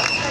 Wow.